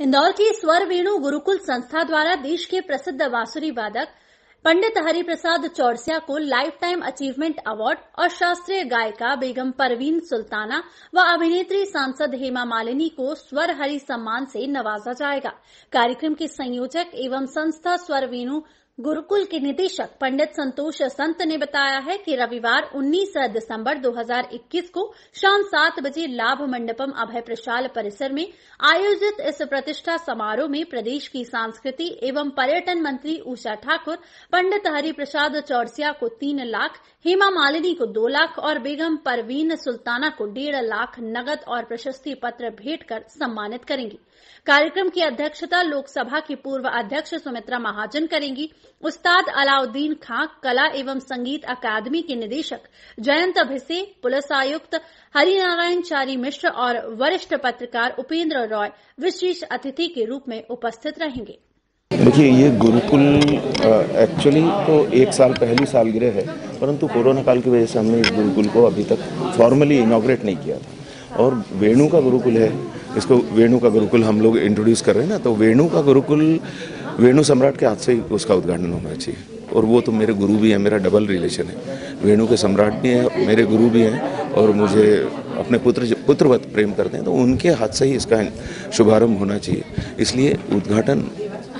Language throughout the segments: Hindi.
इंदौर की स्वर वेणु गुरुकुल संस्था द्वारा देश के प्रसिद्ध बांसुरी वादक पंडित हरिप्रसाद चौरसिया को लाइफ टाइम अचीवमेंट अवार्ड और शास्त्रीय गायिका बेगम परवीन सुल्ताना व अभिनेत्री सांसद हेमा मालिनी को स्वर हरि सम्मान से नवाजा जाएगा। कार्यक्रम के संयोजक एवं संस्था स्वर वेणु गुरुकुल के निदेशक पंडित संतोष संत ने बताया है कि रविवार 19 दिसंबर 2021 को शाम सात बजे लाभ मंडपम अभय प्रशाल परिसर में आयोजित इस प्रतिष्ठा समारोह में प्रदेश की संस्कृति एवं पर्यटन मंत्री उषा ठाकुर, पंडित हरिप्रसाद चौरसिया को तीन लाख, हेमा मालिनी को दो लाख और बेगम परवीन सुल्ताना को डेढ़ लाख नगद और प्रशस्ति पत्र भेंट कर सम्मानित करेंगी। कार्यक्रम की अध्यक्षता लोकसभा की पूर्व अध्यक्ष सुमित्रा महाजन करेंगी। उस्ताद अलाउद्दीन खां कला एवं संगीत अकादमी के निदेशक, जयंत भिसे, पुलिस आयुक्त हरिनारायण चारी मिश्र और वरिष्ठ पत्रकार उपेंद्र रॉय विशेष अतिथि के रूप में उपस्थित रहेंगे। देखिए, ये गुरुकुल एक्चुअली तो एक साल पहली सालगिरह है, परंतु कोरोना काल की वजह से हमने इस गुरुकुल को अभी तक फॉर्मली इनाग्रेट नहीं किया था। और वेणु का गुरुकुल है, इसको वेणु का गुरुकुल हम लोग इंट्रोड्यूस कर रहे हैं ना तो वेणु का गुरुकुल वेणु सम्राट के हाथ से ही उसका उद्घाटन होना चाहिए। और वो तो मेरे गुरु भी हैं, मेरा डबल रिलेशन है। वेणु के सम्राट भी हैं, मेरे गुरु भी हैं, और मुझे अपने पुत्र पुत्रवत प्रेम करते हैं तो उनके हाथ से ही इसका शुभारंभ होना चाहिए। इसलिए उद्घाटन,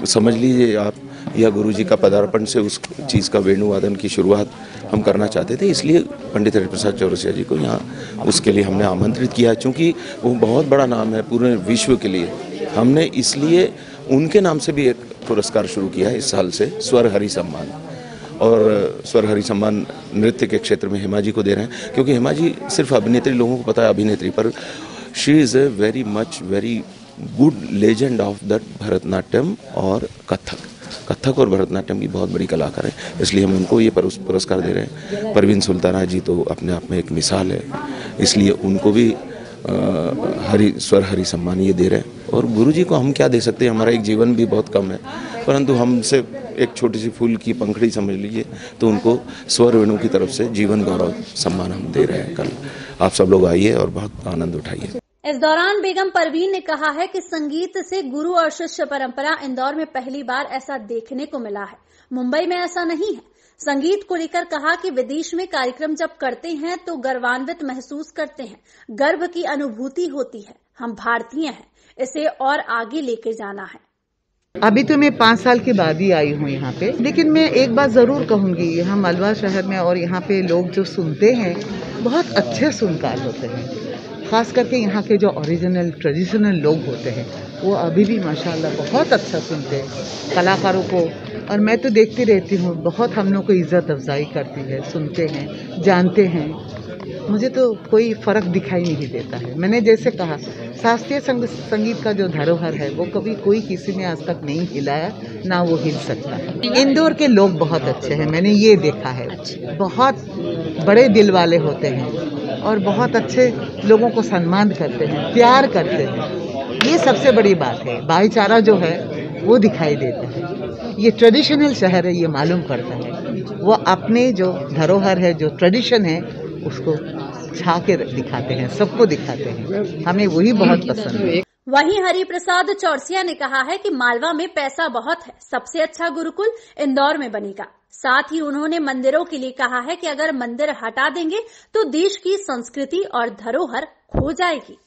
समझ लीजिए आप, या गुरु जी का पदार्पण से उस चीज़ का वेणुवादन की शुरुआत हम करना चाहते थे, इसलिए पंडित हरिप्रसाद चौरसिया जी को यहाँ उसके लिए हमने आमंत्रित किया चूँकि वो बहुत बड़ा नाम है पूरे विश्व के लिए। हमने इसलिए उनके नाम से भी एक पुरस्कार शुरू किया है इस साल से, स्वर हरि सम्मान। और स्वर हरि सम्मान नृत्य के क्षेत्र में हेमा जी को दे रहे हैं, क्योंकि हेमा जी सिर्फ़ अभिनेत्री लोगों को पता है, अभिनेत्री, पर she is a very much very good legend of that Bharatanatyam और कथक। कथक और भरतनाट्यम की बहुत बड़ी कलाकार है, इसलिए हम उनको ये पुरस्कार दे रहे हैं। परवीन सुल्ताना जी तो अपने आप में एक मिसाल है, इसलिए उनको भी हरी, स्वर हरी सम्मान ये दे रहे हैं। और गुरु जी को हम क्या दे सकते हैं? हमारा एक जीवन भी बहुत कम है। परंतु हमसे एक छोटी सी फूल की पंखड़ी समझ लीजिए तो उनको स्वर वेणु की तरफ़ से जीवन गौरव, सम्मान हम दे रहे हैं कल। आप सब लोग आइए और बहुत आनंद उठाइए। इस दौरान बेगम परवीन ने कहा है कि संगीत से गुरु और शिष्य परंपरा इंदौर में पहली बार ऐसा देखने को मिला है। मुंबई में ऐसा नहीं है। संगीत को लेकर कहा कि विदेश में कार्यक्रम जब करते हैं तो गर्वान्वित महसूस करते हैं। गर्व की अनुभूति होती है। हम भारतीय हैं। इसे और आगे लेके जाना है। अभी तो मैं पाँच साल के बाद ही आई हूँ यहाँ पे, लेकिन मैं एक बात ज़रूर कहूँगी, यहाँ मलवा शहर में और यहाँ पे लोग जो सुनते हैं, बहुत अच्छे सुनकार होते हैं। खास करके यहाँ के जो ओरिजिनल ट्रेडिशनल लोग होते हैं, वो अभी भी माशाल्लाह बहुत अच्छा सुनते हैं कलाकारों को। और मैं तो देखती रहती हूँ, बहुत हम लोग को इज़्ज़त अफजाई करती है, सुनते हैं, जानते हैं। मुझे तो कोई फ़र्क दिखाई नहीं देता है। मैंने जैसे कहा शास्त्रीय संग, संगीत का जो धरोहर है वो कभी कोई किसी ने आज तक नहीं हिलाया ना वो हिल सकता है। इंदौर के लोग बहुत अच्छे हैं मैंने ये देखा है। बहुत बड़े दिल वाले होते हैं और बहुत अच्छे लोगों को सम्मान करते हैं प्यार करते हैं। ये सबसे बड़ी बात है। भाईचारा जो है वो दिखाई देता है। ये ट्रेडिशनल शहर है ये मालूम पड़ता है। वो अपने जो धरोहर है जो ट्रेडिशन है उसको छा के दिखाते हैं, सबको दिखाते हैं। हमें वही बहुत पसंद है। वहीं हरिप्रसाद चौरसिया ने कहा है कि मालवा में पैसा बहुत है, सबसे अच्छा गुरुकुल इंदौर में बनेगा। साथ ही उन्होंने मंदिरों के लिए कहा है कि अगर मंदिर हटा देंगे तो देश की संस्कृति और धरोहर खो जाएगी।